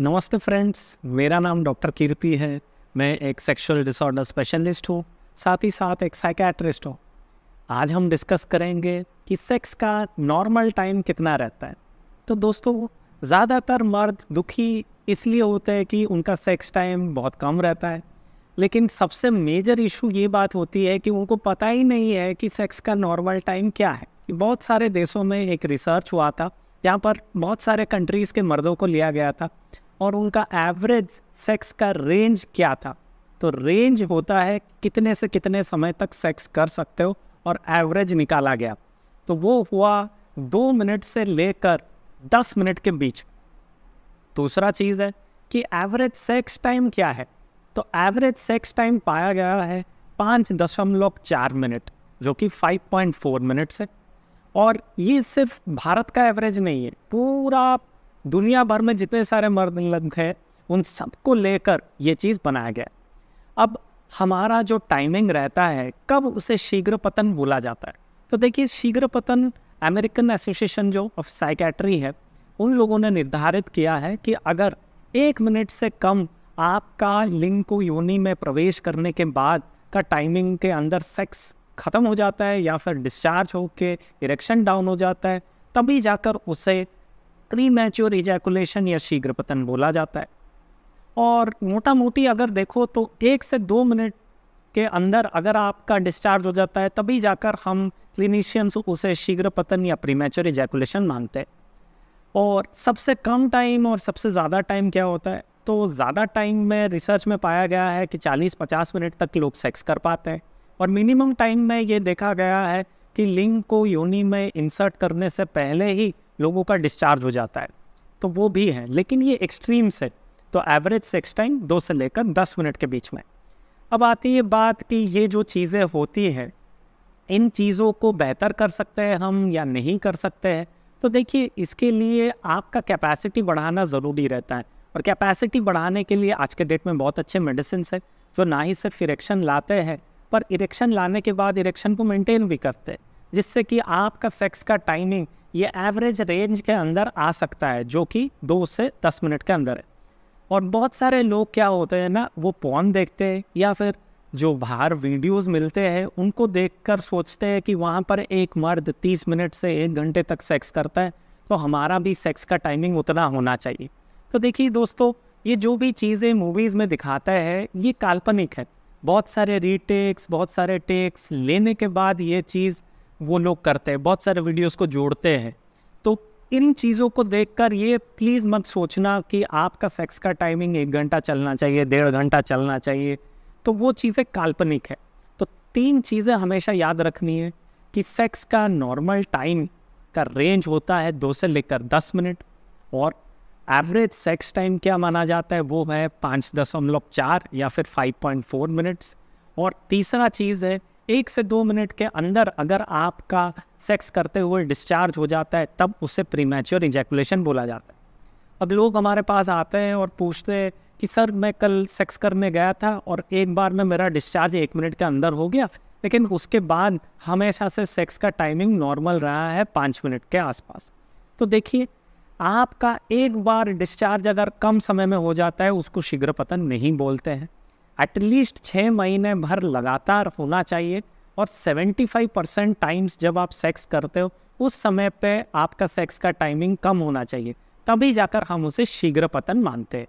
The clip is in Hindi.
नमस्ते फ्रेंड्स, मेरा नाम डॉक्टर कीर्ति है। मैं एक सेक्सुअल डिसऑर्डर स्पेशलिस्ट हूँ, साथ ही साथ एक साइकेट्रिस्ट हूँ। आज हम डिस्कस करेंगे कि सेक्स का नॉर्मल टाइम कितना रहता है। तो दोस्तों, ज़्यादातर मर्द दुखी इसलिए होते हैं कि उनका सेक्स टाइम बहुत कम रहता है। लेकिन सबसे मेजर इशू ये बात होती है कि उनको पता ही नहीं है कि सेक्स का नॉर्मल टाइम क्या है। बहुत सारे देशों में एक रिसर्च हुआ था, जहाँ पर बहुत सारे कंट्रीज़ के मर्दों को लिया गया था। और उनका एवरेज सेक्स का रेंज क्या था? तो रेंज होता है कितने से कितने समय तक सेक्स कर सकते हो और एवरेज निकाला गया। तो वो हुआ दो मिनट से लेकर दस मिनट के बीच। दूसरा चीज़ है कि एवरेज सेक्स टाइम क्या है? तो एवरेज सेक्स टाइम पाया गया है पाँच दशमलव चार मिनट, जो कि फाइव पॉइंट फोर मिनट्स है। और ये सिर्फ़ भारत का एवरेज नहीं है, पूरा दुनिया भर में जितने सारे मर्द लोग हैं उन सबको लेकर ये चीज़ बनाया गया। अब हमारा जो टाइमिंग रहता है, कब उसे शीघ्र पतन बोला जाता है? तो देखिए, शीघ्र पतन अमेरिकन एसोसिएशन जो ऑफ़ साइकेट्री है, उन लोगों ने निर्धारित किया है कि अगर एक मिनट से कम आपका लिंग को योनि में प्रवेश करने के बाद का टाइमिंग के अंदर सेक्स ख़त्म हो जाता है या फिर डिस्चार्ज हो के इरेक्शन डाउन हो जाता है, तभी जाकर उसे प्री मैच्योर इजैकुलेशन या शीघ्र पतन बोला जाता है। और मोटा मोटी अगर देखो तो एक से दो मिनट के अंदर अगर आपका डिस्चार्ज हो जाता है, तभी जाकर हम क्लिनिशियंस उसे शीघ्र पतन या प्रीमेच्योर इजैकुलेशन मानते हैं। और सबसे कम टाइम और सबसे ज़्यादा टाइम क्या होता है? तो ज़्यादा टाइम में रिसर्च में पाया गया है कि 40-50 मिनट तक लोग सेक्स कर पाते हैं। और मिनिमम टाइम में ये देखा गया है कि लिंग को योनि में इंसर्ट करने से पहले ही लोगों का डिस्चार्ज हो जाता है। तो वो भी है, लेकिन ये एक्सट्रीम्स है। तो एवरेज सेक्स टाइम दो से लेकर दस मिनट के बीच में। अब आती है बात कि ये जो चीज़ें होती हैं, इन चीज़ों को बेहतर कर सकते हैं हम या नहीं कर सकते हैं? तो देखिए, इसके लिए आपका कैपेसिटी बढ़ाना ज़रूरी रहता है। और कैपेसिटी बढ़ाने के लिए आज के डेट में बहुत अच्छे मेडिसिन है, जो ना ही सिर्फ़ इरेक्शन लाते हैं, पर इरेक्शन लाने के बाद इरेक्शन को मेंटेन भी करते हैं। जिससे कि आपका सेक्स का टाइमिंग ये एवरेज रेंज के अंदर आ सकता है, जो कि दो से दस मिनट के अंदर है। और बहुत सारे लोग क्या होते हैं ना, वो पॉन देखते हैं, या फिर जो बाहर वीडियोस मिलते हैं, उनको देखकर सोचते हैं कि वहाँ पर एक मर्द तीस मिनट से एक घंटे तक सेक्स करता है तो हमारा भी सेक्स का टाइमिंग उतना होना चाहिए। तो देखिए दोस्तों, ये जो भी चीज़ें मूवीज़ में दिखाता है, ये काल्पनिक है। बहुत सारे रीटेक्स बहुत सारे टेक्स लेने के बाद ये चीज़ वो लोग करते हैं, बहुत सारे वीडियोस को जोड़ते हैं। तो इन चीज़ों को देखकर ये प्लीज़ मत सोचना कि आपका सेक्स का टाइमिंग एक घंटा चलना चाहिए, डेढ़ घंटा चलना चाहिए। तो वो चीज़ें काल्पनिक है। तो तीन चीज़ें हमेशा याद रखनी है कि सेक्स का नॉर्मल टाइम का रेंज होता है दो से लेकर दस मिनट और एवरेज सेक्स टाइम क्या माना जाता है? वो है पाँच दशमलव चार या फिर फाइव पॉइंट फोर मिनट्स और तीसरा चीज़ है एक से दो मिनट के अंदर अगर आपका सेक्स करते हुए डिस्चार्ज हो जाता है, तब उसे प्रीमैच्योर इजैकुलेशन बोला जाता है। अब लोग हमारे पास आते हैं और पूछते हैं कि, सर, मैं कल सेक्स करने गया था और एक बार में मेरा डिस्चार्ज एक मिनट के अंदर हो गया, लेकिन उसके बाद हमेशा से सेक्स का टाइमिंग नॉर्मल रहा है पाँच मिनट के आसपास। तो देखिए, आपका एक बार डिस्चार्ज अगर कम समय में हो जाता है, उसको शीघ्र पतन नहीं बोलते हैं। एटलीस्ट छः महीने भर लगातार होना चाहिए और 75 परसेंट टाइम्स जब आप सेक्स करते हो, उस समय पे आपका सेक्स का टाइमिंग कम होना चाहिए। तभी जाकर हम उसे शीघ्र पतन मानते हैं।